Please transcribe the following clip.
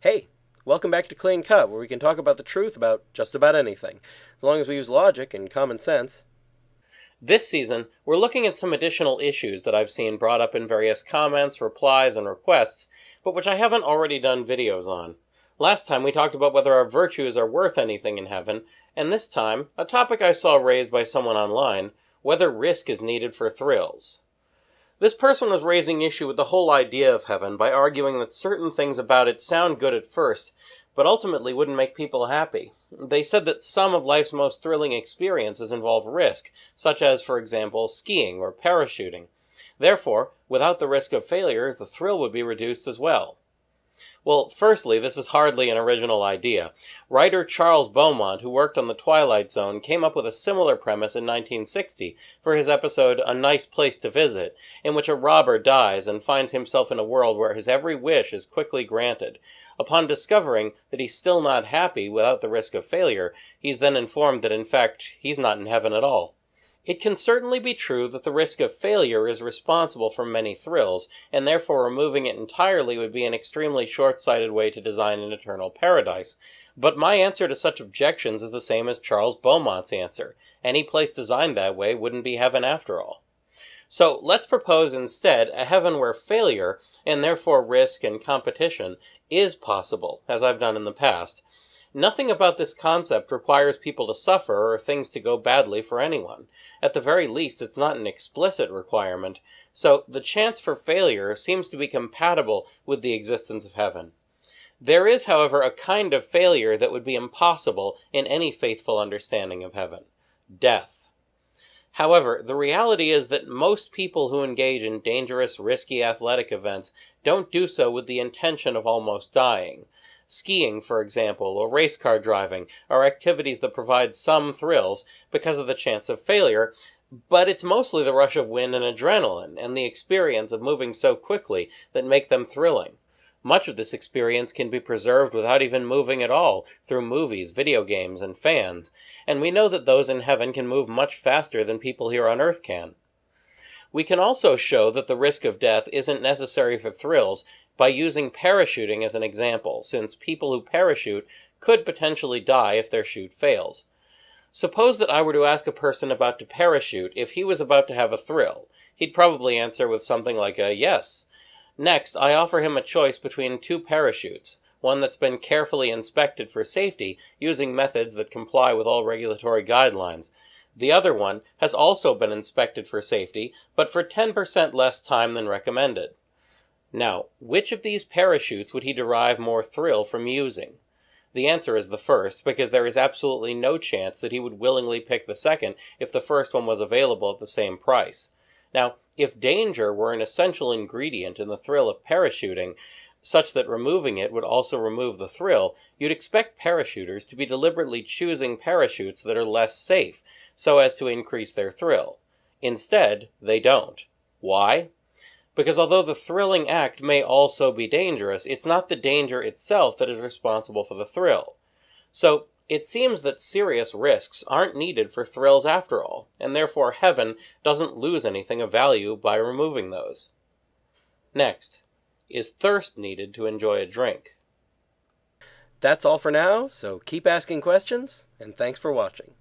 Hey, welcome back to Clean Cut, where we can talk about the truth about just about anything, as long as we use logic and common sense. This season, we're looking at some additional issues that I've seen brought up in various comments, replies, and requests, but which I haven't already done videos on. Last time we talked about whether our virtues are worth anything in heaven, and this time, a topic I saw raised by someone online, whether risk is needed for thrills. This person was raising issue with the whole idea of heaven by arguing that certain things about it sound good at first, but ultimately wouldn't make people happy. They said that some of life's most thrilling experiences involve risk, such as, for example, skiing or parachuting. Therefore, without the risk of failure, the thrill would be reduced as well. Well, firstly, this is hardly an original idea. Writer Charles Beaumont, who worked on The Twilight Zone, came up with a similar premise in 1960 for his episode A Nice Place to Visit, in which a robber dies and finds himself in a world where his every wish is quickly granted. Upon discovering that he's still not happy without the risk of failure, he's then informed that in fact he's not in heaven at all. It can certainly be true that the risk of failure is responsible for many thrills, and therefore removing it entirely would be an extremely short sighted way to design an eternal paradise. But my answer to such objections is the same as Charles Beaumont's answer. Any place designed that way wouldn't be heaven after all. So let's propose instead a heaven where failure, and therefore risk and competition, is possible, as I've done in the past. Nothing about this concept requires people to suffer or things to go badly for anyone. At the very least, it's not an explicit requirement, so the chance for failure seems to be compatible with the existence of heaven. There is, however, a kind of failure that would be impossible in any faithful understanding of heaven death. However, the reality is that most people who engage in dangerous, risky athletic events don't do so with the intention of almost dying. Skiing, for example, or race car driving are activities that provide some thrills because of the chance of failure, but it's mostly the rush of wind and adrenaline and the experience of moving so quickly that make them thrilling. Much of this experience can be preserved without even moving at all through movies, video games, and fans, and we know that those in heaven can move much faster than people here on earth can. We can also show that the risk of death isn't necessary for thrills by using parachuting as an example, since people who parachute could potentially die if their chute fails. Suppose that I were to ask a person about to parachute if he was about to have a thrill. He'd probably answer with something like a yes. Next, I offer him a choice between two parachutes, one that's been carefully inspected for safety using methods that comply with all regulatory guidelines. The other one has also been inspected for safety, but for 10% less time than recommended. Now, which of these parachutes would he derive more thrill from using? The answer is the first, because there is absolutely no chance that he would willingly pick the second if the first one was available at the same price. Now, if danger were an essential ingredient in the thrill of parachuting, such that removing it would also remove the thrill, you'd expect parachuters to be deliberately choosing parachutes that are less safe, so as to increase their thrill. Instead, they don't. Why? Because although the thrilling act may also be dangerous, it's not the danger itself that is responsible for the thrill. So, it seems that serious risks aren't needed for thrills after all, and therefore heaven doesn't lose anything of value by removing those. Next, is thirst needed to enjoy a drink? That's all for now, so keep asking questions, and thanks for watching.